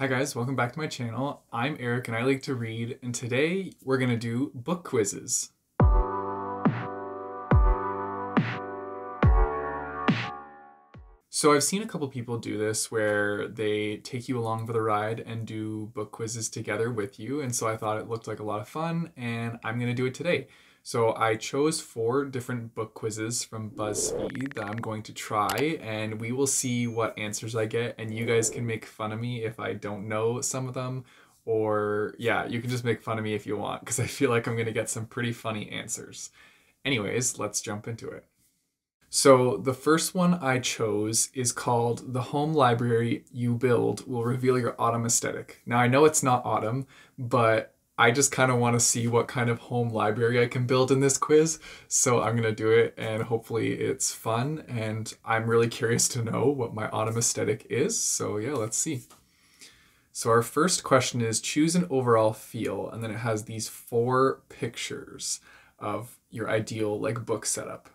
Hi guys, welcome back to my channel. I'm Erik and I like to read and today we're gonna do book quizzes. So I've seen a couple people do this where they take you along for the ride and do book quizzes together with you and so I thought it looked like a lot of fun and I'm gonna do it today. So I chose four different book quizzes from BuzzFeed that I'm going to try, and we will see what answers I get. And you guys can make fun of me if I don't know some of them, or yeah, you can just make fun of me if you want, because I feel like I'm going to get some pretty funny answers. Anyways, let's jump into it. So the first one I chose is called The Home Library You Build Will Reveal Your Autumn Aesthetic. Now I know it's not autumn, but I just kind of want to see what kind of home library I can build in this quiz. So I'm going to do it and hopefully it's fun. And I'm really curious to know what my autumn aesthetic is. So yeah, let's see. So our first question is choose an overall feel. And then it has these four pictures of your ideal like book setup.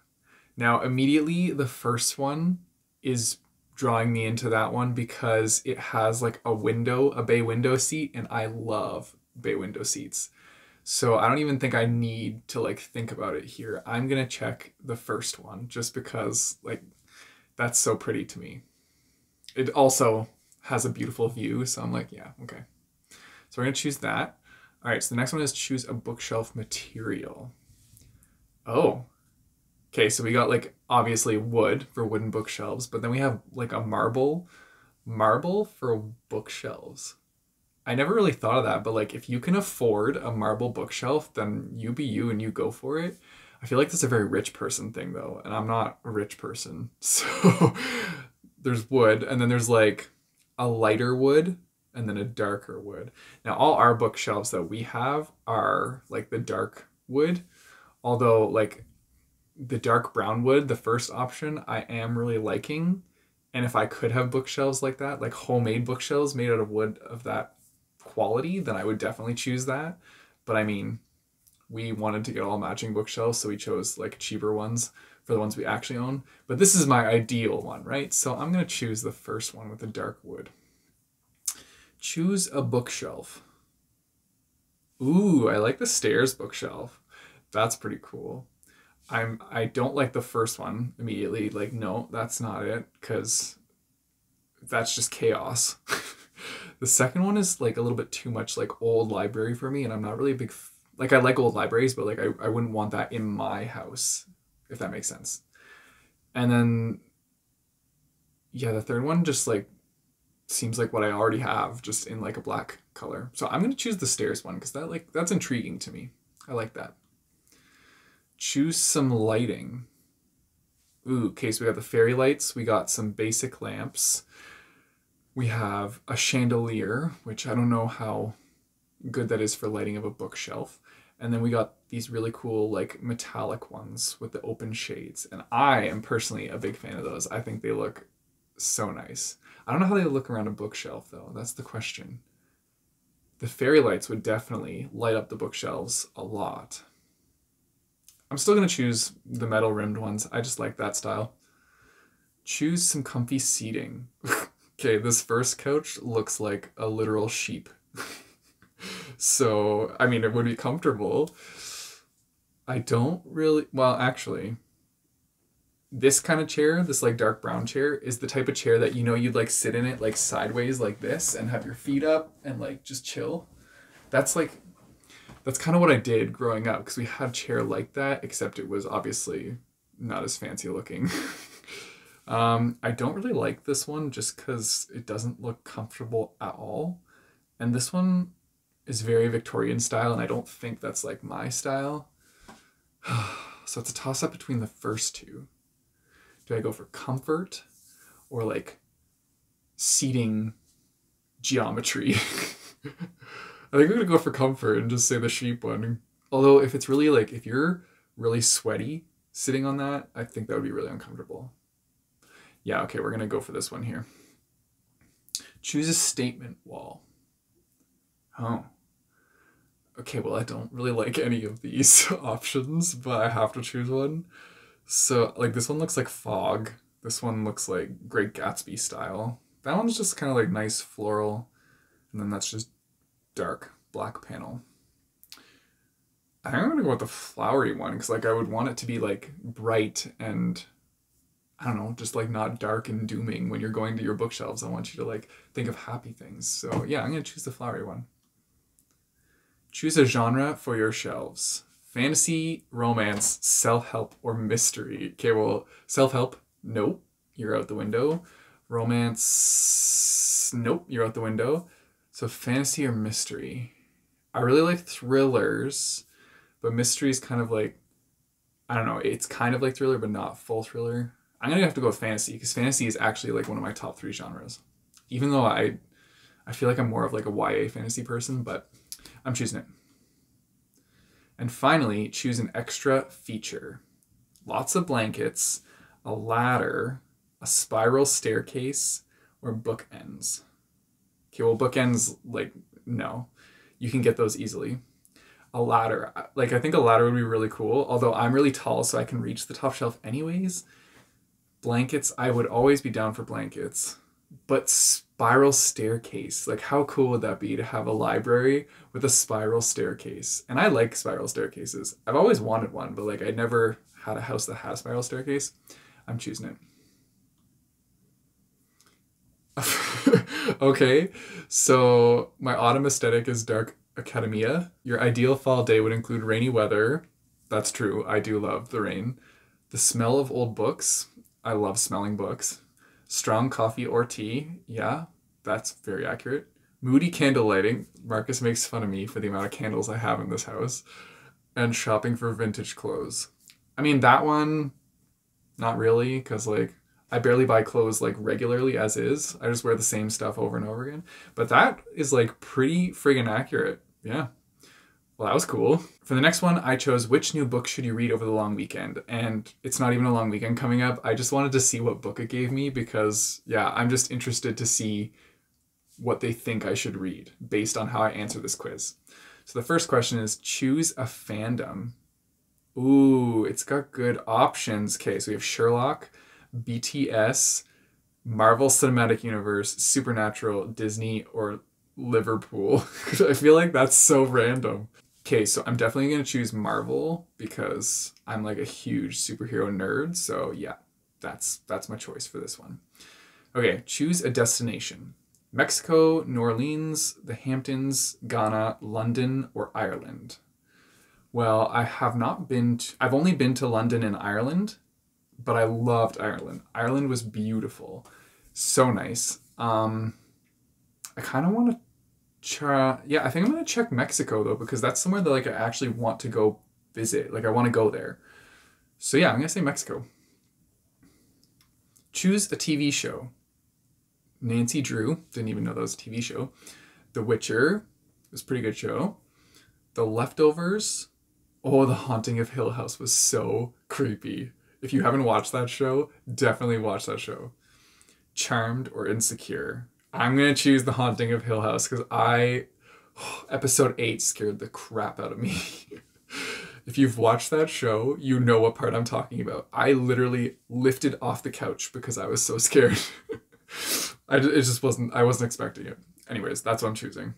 Now immediately the first one is drawing me into that one because it has like a window, a bay window seat, and I love bay window seats. So I don't even think I need to like think about it here. I'm gonna check the first one just because like that's so pretty to me. It also has a beautiful view, so I'm like, yeah, okay. So we're gonna choose that. All right, so the next one is choose a bookshelf material. Oh, okay, so we got like obviously wood for wooden bookshelves, but then we have like a marble, marble for bookshelves. I never really thought of that, but like if you can afford a marble bookshelf, then you be you and you go for it. I feel like that's a very rich person thing though, and I'm not a rich person. So there's wood, and then there's like a lighter wood and then a darker wood. Now all our bookshelves that we have are like the dark wood, although like the dark brown wood, the first option, I am really liking. And if I could have bookshelves like that, like homemade bookshelves made out of wood of that quality, then I would definitely choose that. But I mean, we wanted to get all matching bookshelves, so we chose like cheaper ones for the ones we actually own. But this is my ideal one, right? So I'm to choose the first one with the dark wood. Choose a bookshelf. Ooh, I like the stairs bookshelf. That's pretty cool. I'm I don't like the first one immediately. Like no, that's not it cuz that's just chaos. The second one is like a little bit too much like old library for me, and I'm not really a big f- like I like old libraries, but like I, I wouldn't want that in my house, if that makes sense. And then yeah, the third one just like seems like what I already have, just in like a black color. So I'm gonna choose the stairs one because that like that's intriguing to me. I like that. Choose some lighting. Ooh, okay, so we got the fairy lights, we got some basic lamps, we have a chandelier, which I don't know how good that is for lighting of a bookshelf. And then we got these really cool like metallic ones with the open shades. And I am personally a big fan of those. I think they look so nice. I don't know how they look around a bookshelf though. That's the question. The fairy lights would definitely light up the bookshelves a lot. I'm still going to choose the metal rimmed ones. I just like that style. Choose some comfy seating. Okay, this first couch looks like a literal sheep. so, I mean, it would be comfortable. I don't really, well, actually, this kind of chair, this like dark brown chair, is the type of chair that you know you'd like sit in it like sideways like this and have your feet up and like just chill. That's like, that's kind of what I did growing up because we had a chair like that, except it was obviously not as fancy looking. Um, I don't really like this one just because it doesn't look comfortable at all. And this one is very Victorian style, and I don't think that's like my style. so it's a toss up between the first two. Do I go for comfort or like seating geometry? I think I'm gonna go for comfort and just say the sheep one. Although if it's really like if you're really sweaty sitting on that, I think that would be really uncomfortable. Yeah, okay, we're going to go for this one here. Choose a statement wall. Oh. Okay, well, I don't really like any of these options, but I have to choose one. So, like, this one looks like fog. This one looks like Great Gatsby style. That one's just kind of like nice floral. And then that's just dark black panel. I think I'm gonna go with the flowery one because like I would want it to be like bright and I don't know, just like not dark and dooming when you're going to your bookshelves. I want you to like think of happy things. So yeah, I'm gonna choose the flowery one. Choose a genre for your shelves. Fantasy, romance, self-help, or mystery. Okay, well, self-help, nope, you're out the window. Romance, nope, you're out the window. So fantasy or mystery. I really like thrillers, but mystery is kind of like I don't know, it's kind of like thriller, but not full thriller. I'm gonna have to go with fantasy because fantasy is actually like one of my top three genres. Even though I I feel like I'm more of like a YA fantasy person, but I'm choosing it. And finally, choose an extra feature. Lots of blankets, a ladder, a spiral staircase, or bookends. Okay, well, bookends, like, no. You can get those easily. A ladder. Like, I think a ladder would be really cool, although I'm really tall, so I can reach the top shelf anyways. Blankets, I would always be down for blankets. But spiral staircase, like, how cool would that be to have a library with a spiral staircase? And I like spiral staircases. I've always wanted one, but, like, I never had a house that has spiral staircase. I'm choosing it. okay, so my autumn aesthetic is dark academia. Your ideal fall day would include rainy weather. That's true. I do love the rain. The smell of old books. I love smelling books. Strong coffee or tea. Yeah, that's very accurate. Moody candle lighting. Marcus makes fun of me for the amount of candles I have in this house. And shopping for vintage clothes. I mean, that one, not really, because like I barely buy clothes like regularly as is. I just wear the same stuff over and over again. But that is like pretty friggin' accurate. Yeah. Well, that was cool. For the next one, I chose which new book should you read over the long weekend? And it's not even a long weekend coming up. I just wanted to see what book it gave me because, yeah, I'm just interested to see what they think I should read based on how I answer this quiz. So the first question is choose a fandom. Ooh, it's got good options. Okay, so we have Sherlock, BTS, Marvel Cinematic Universe, Supernatural, Disney, or Liverpool. I feel like that's so random. Okay, so I'm definitely going to choose Marvel because I'm like a huge superhero nerd. So yeah, that's that's my choice for this one. Okay, choose a destination. Mexico, New Orleans, the Hamptons, Ghana, London, or Ireland. Well, I have not been to, I've only been to London and Ireland, but I loved Ireland. Ireland was beautiful, so nice. Um, I kind of want to try. Yeah, I think I'm gonna check Mexico though because that's somewhere that like I actually want to go visit. Like I want to go there. So yeah, I'm gonna say Mexico. Choose a TV show. Nancy Drew didn't even know that was a TV show. The Witcher was pretty good show. The Leftovers. Oh, The Haunting of Hill House was so creepy. If you haven't watched that show, definitely watch that show. Charmed or Insecure. I'm gonna choose The Haunting of Hill House because I episode eight scared the crap out of me. if you've watched that show, you know what part I'm talking about. I literally lifted off the couch because I was so scared. I it just wasn't I wasn't expecting it. Anyways, that's what I'm choosing.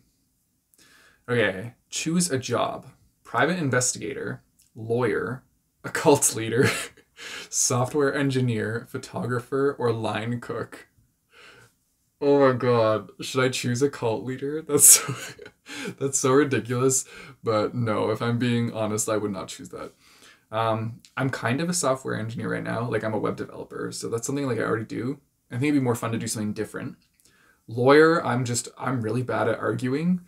Okay, choose a job. Private investigator, lawyer, occult leader, software engineer, photographer, or line cook. Oh my god, should I choose a cult leader? That's so, that's so ridiculous. But no, if I'm being honest, I would not choose that. Um, I'm kind of a software engineer right now. Like I'm a web developer, so that's something like I already do. I think it'd be more fun to do something different. Lawyer, I'm just I'm really bad at arguing.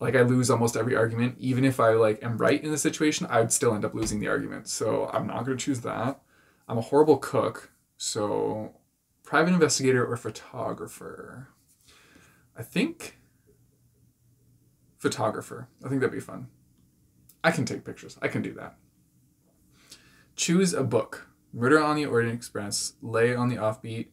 Like I lose almost every argument. Even if I like am right in the situation, I would still end up losing the argument. So I'm not gonna choose that. I'm a horrible cook, so private investigator or photographer. I think photographer. I think that'd be fun. I can take pictures. I can do that. Choose a book. Murder on the Orient Express, Leah on the Offbeat,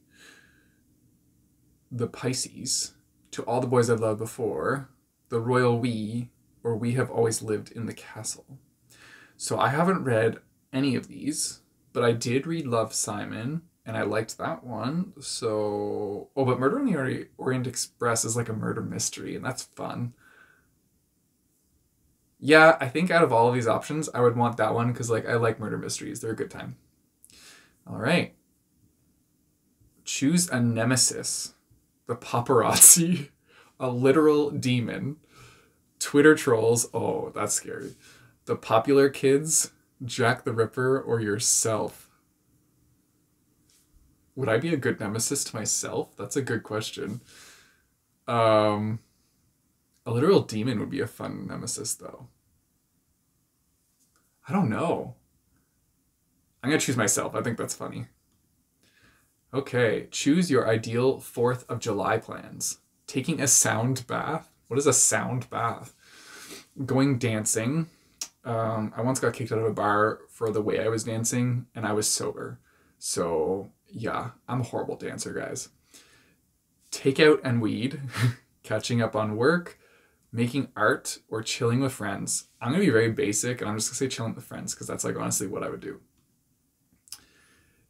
The Pisces, To All the Boys I've Loved Before, The Royal We, or We Have Always Lived in the Castle. So I haven't read any of these, but I did read Love Simon and I liked that one. So, oh, but Murder on the Orient Express is like a murder mystery, and that's fun. Yeah, I think out of all of these options, I would want that one because like I like murder mysteries. They're a good time. All right. Choose a nemesis. The paparazzi, a literal demon, Twitter trolls. Oh, that's scary. The popular kids, Jack the Ripper, or yourself. Would I be a good nemesis to myself? That's a good question. Um, a literal demon would be a fun nemesis, though. I don't know. I'm to choose myself. I think that's funny. Okay, choose your ideal 4th of July plans. Taking a sound bath. What is a sound bath? Going dancing. Um, I once got kicked out of a bar for the way I was dancing, and I was sober. So, yeah, I'm a horrible dancer, guys. Takeout and weed. Catching up on work. Making art or chilling with friends. I'm to be very basic, and I'm just to say chilling with friends because that's like honestly what I would do.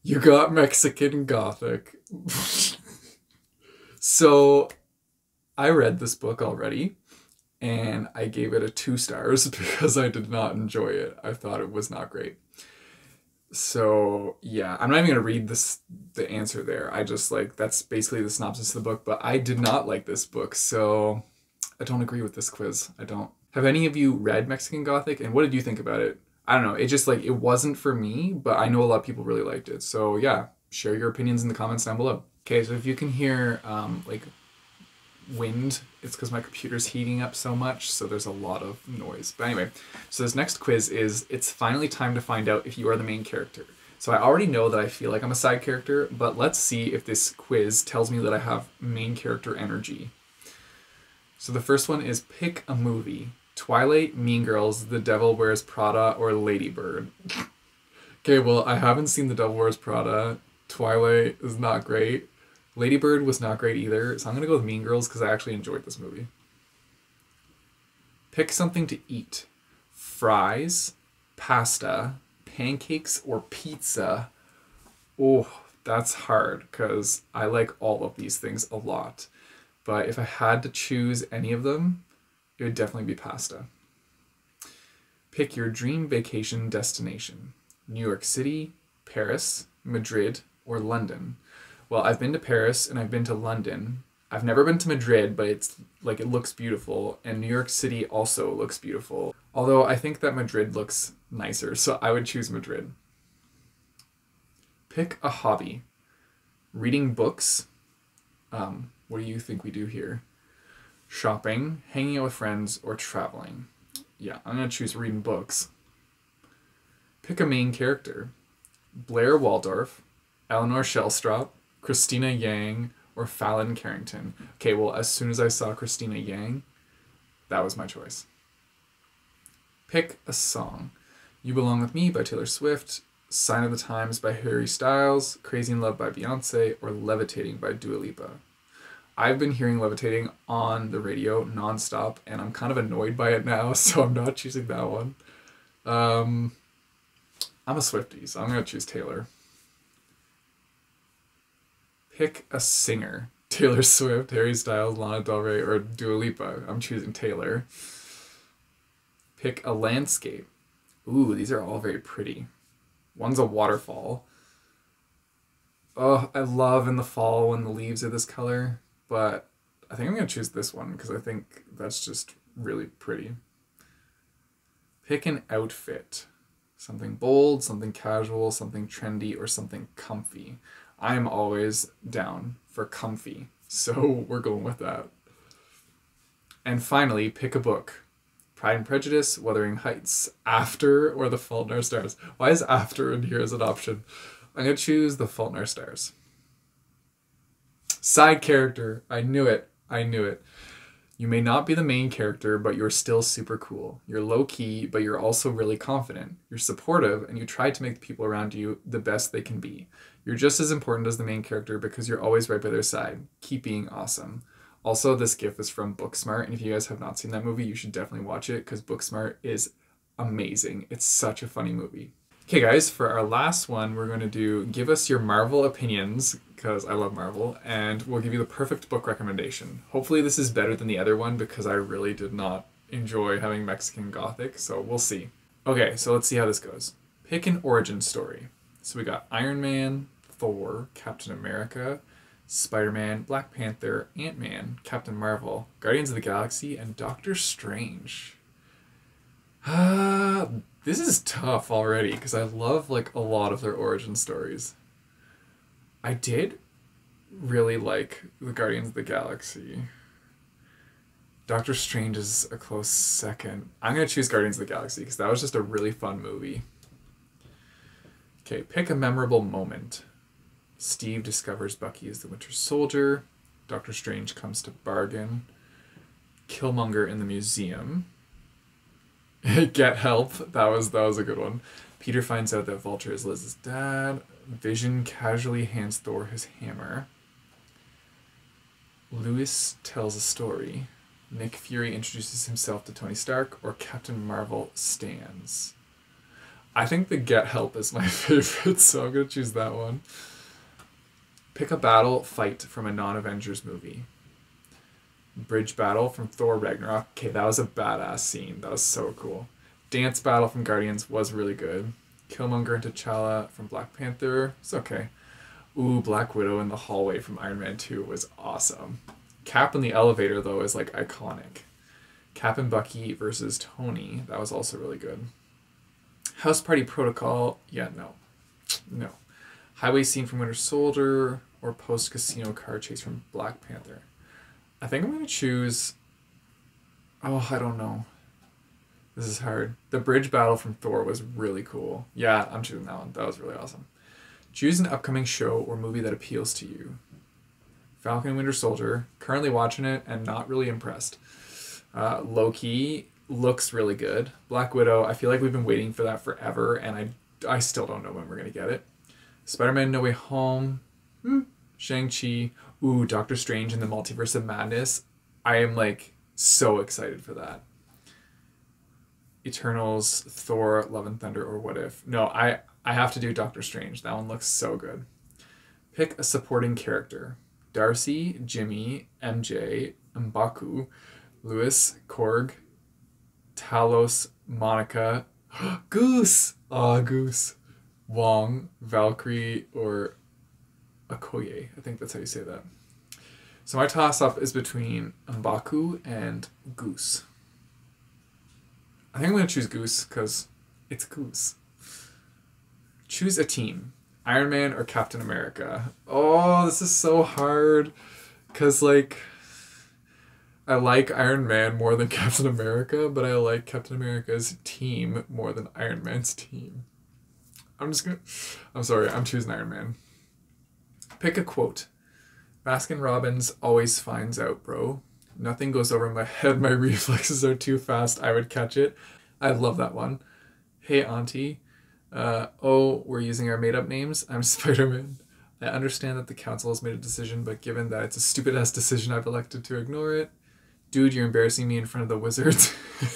You got Mexican Gothic. so I read this book already and I gave it a two stars because I did not enjoy it. I thought it was not great. So yeah, I'm not even gonna read this the answer there. I just like that's basically the synopsis of the book, but I did not like this book, so I don't agree with this quiz. I don't. Have any of you read Mexican Gothic and what did you think about it? I don't know. It just like it wasn't for me, but I know a lot of people really liked it. So yeah, share your opinions in the comments down below. Okay, so if you can hear um, like wind, it's because my computer's heating up so much, so there's a lot of noise. But anyway, so this next quiz is it's finally time to find out if you are the main character. So I already know that I feel like I'm a side character, but let's see if this quiz tells me that I have main character energy. So the first one is pick a movie. Twilight, Mean Girls, The Devil Wears Prada, or Ladybird. okay, well, I haven't seen The Devil Wears Prada. Twilight is not great. Ladybird was not great either, so I'm gonna go with Mean Girls because I actually enjoyed this movie. Pick something to eat fries, pasta, pancakes, or pizza. Oh, that's hard because I like all of these things a lot. But if I had to choose any of them, it would definitely be pasta. Pick your dream vacation destination New York City, Paris, Madrid, or London. Well, I've been to Paris and I've been to London. I've never been to Madrid, but it's like it looks beautiful, and New York City also looks beautiful. Although I think that Madrid looks nicer, so I would choose Madrid. Pick a hobby. Reading books. Um, what do you think we do here? shopping, hanging out with friends, or traveling. Yeah, I'm to choose reading books. Pick a main character Blair Waldorf, Eleanor Shellstrop, Cristina Yang, or Fallon Carrington. Okay, well, as soon as I saw Cristina Yang, that was my choice. Pick a song. You Belong With Me by Taylor Swift, Sign of the Times by Harry Styles, Crazy in Love by Beyonce, or Levitating by Dua Lipa. I've been hearing Levitating on the radio nonstop, and I'm kind of annoyed by it now, so I'm not choosing that one. Um, I'm a Swiftie, so I'm going to choose Taylor. Pick a singer. Taylor Swift, Harry Styles, Lana Del Rey, or Dua Lipa. I'm choosing Taylor. Pick a landscape. Ooh, these are all very pretty. One's a waterfall. Oh, I love in the fall when the leaves are this color but I think I'm going to choose this one because I think that's just really pretty. Pick an outfit. Something bold, something casual, something trendy, or something comfy. I'm always down for comfy, so we're going with that. And finally, pick a book. Pride and Prejudice, Wuthering Heights, After, or The Fault in Our Stars. Why is After in here as an option? I'm going to choose The Fault in Our Stars. Side character. I knew it. I knew it. You may not be the main character, but you're still super cool. You're low key, but you're also really confident. You're supportive, and you try to make the people around you the best they can be. You're just as important as the main character because you're always right by their side. Keep being awesome. Also, this GIF is from Booksmart, and if you guys have not seen that movie, you should definitely watch it because Booksmart is amazing. It's such a funny movie. Okay, guys, for our last one, we're going to do give us your Marvel opinions because I love Marvel, and we'll give you the perfect book recommendation. Hopefully, this is better than the other one because I really did not enjoy having Mexican Gothic, so we'll see. Okay, so let's see how this goes. Pick an origin story. So we got Iron Man, Thor, Captain America, Spider Man, Black Panther, Ant Man, Captain Marvel, Guardians of the Galaxy, and Doctor Strange. Ah, this is tough already because I love like a lot of their origin stories. I did really like the Guardians of the Galaxy. Doctor Strange is a close second. I'm gonna choose Guardians of the Galaxy because that was just a really fun movie. Okay, pick a memorable moment. Steve discovers Bucky is the Winter Soldier. Doctor Strange comes to bargain. Killmonger in the museum. Get help. That was that was a good one. Peter finds out that Vulture is Liz's dad. Vision casually hands Thor his hammer. Luis tells a story. Nick Fury introduces himself to Tony Stark, or Captain Marvel stands. I think the Get Help is my favorite, so I'm gonna choose that one. Pick a battle fight from a non Avengers movie. Bridge battle from Thor Ragnarok. Okay, that was a badass scene. That was so cool. Dance battle from Guardians was really good. Killmonger and T'Challa from Black Panther. It's okay. Ooh, Black Widow in the hallway from Iron Man 2 was awesome. Cap in the elevator, though, is like iconic. Cap and Bucky versus Tony. That was also really good. House Party Protocol. Yeah, no. No. Highway scene from Winter Soldier or post casino car chase from Black Panther. I think I'm going to choose. Oh, I don't know. This is hard. The bridge battle from Thor was really cool. Yeah, I'm choosing that one. That was really awesome. Choose an upcoming show or movie that appeals to you. Falcon Winter Soldier. Currently watching it and not really impressed. Uh, Loki looks really good. Black Widow. I feel like we've been waiting for that forever, and I I still don't know when we're gonna get it. Spider Man No Way Home. Hmm. Shang Chi. Ooh, Doctor Strange and the Multiverse of Madness. I am like so excited for that. Eternals, Thor, Love and Thunder, or What If? No, I I have to do Doctor Strange. That one looks so good. Pick a supporting character. Darcy, Jimmy, MJ, Mbaku, Luis, Korg, Talos, Monica, Goose. Ah, oh, Goose. Wong, Valkyrie, or Okoye. I think that's how you say that. So my toss up is between Mbaku and Goose. I think I'm to choose Goose because it's Goose. Choose a team Iron Man or Captain America. Oh, this is so hard because, like, I like Iron Man more than Captain America, but I like Captain America's team more than Iron Man's team. I'm just gonna. I'm sorry, I'm choosing Iron Man. Pick a quote. Baskin Robbins always finds out, bro. Nothing goes over my head. My reflexes are too fast. I would catch it. I love that one. Hey, Auntie. Uh, oh, we're using our made up names. I'm Spider Man. I understand that the council has made a decision, but given that it's a stupid ass decision, I've elected to ignore it. Dude, you're embarrassing me in front of the wizards.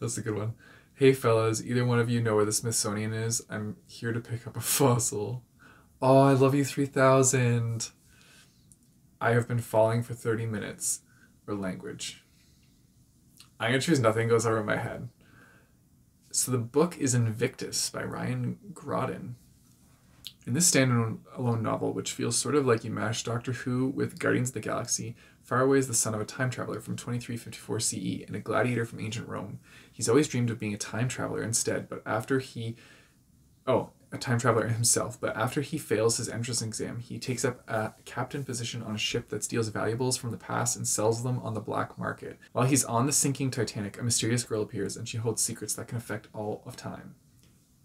That's a good one. Hey, fellas, either one of you know where the Smithsonian is? I'm here to pick up a fossil. Oh, I love you 3000. I have been falling for 30 minutes. Or language. I'm going to choose Nothing Goes Over My Head. So the book is Invictus by Ryan Graudin. In this standalone novel, which feels sort of like you mash Doctor Who with Guardians of the Galaxy, Faraway is the son of a time traveler from 2354 CE and a gladiator from ancient Rome. He's always dreamed of being a time traveler instead, but after he. Oh, a time traveler himself, but after he fails his entrance exam, he takes up a captain position on a ship that steals valuables from the past and sells them on the black market. While he's on the sinking Titanic, a mysterious girl appears and she holds secrets that can affect all of time.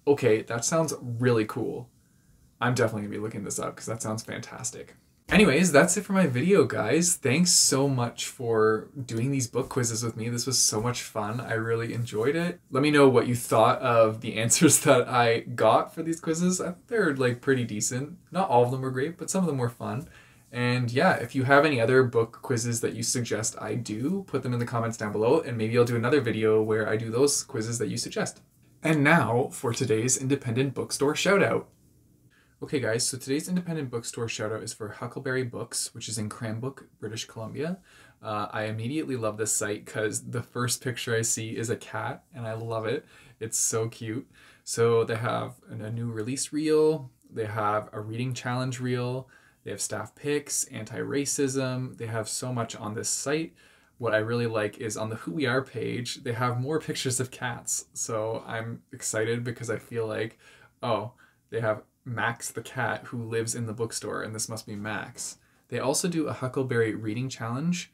Okay, that sounds really cool. I'm definitely gonna be looking this up because that sounds fantastic. Anyways, that's it for my video, guys. Thanks so much for doing these book quizzes with me. This was so much fun. I really enjoyed it. Let me know what you thought of the answers that I got for these quizzes. They're like pretty decent. Not all of them were great, but some of them were fun. And yeah, if you have any other book quizzes that you suggest I do, put them in the comments down below, and maybe I'll do another video where I do those quizzes that you suggest. And now for today's independent bookstore shout out. Okay, guys, so today's independent bookstore shout out is for Huckleberry Books, which is in Cranbrook, British Columbia. Uh, I immediately love this site because the first picture I see is a cat, and I love it. It's so cute. So they have a new release reel, they have a reading challenge reel, they have staff picks, anti racism. They have so much on this site. What I really like is on the Who We Are page, they have more pictures of cats. So I'm excited because I feel like, oh, they have Max the cat who lives in the bookstore, and this must be Max. They also do a Huckleberry reading challenge.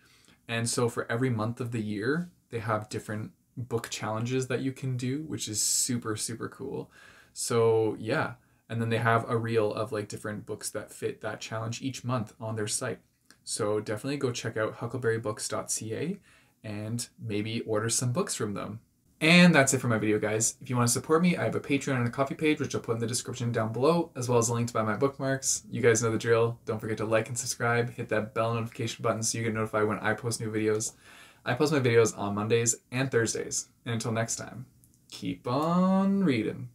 And so for every month of the year, they have different book challenges that you can do, which is super, super cool. So yeah. And then they have a reel of like different books that fit that challenge each month on their site. So definitely go check out huckleberrybooks.ca and maybe order some books from them. And that's it for my video, guys. If you want to support me, I have a Patreon and a Ko-fi page, which I'll put in the description down below, as well as a link to buy my bookmarks. You guys know the drill. Don't forget to like and subscribe. Hit that bell notification button so you get notified when I post new videos. I post my videos on Mondays and Thursdays. And until next time, keep on reading.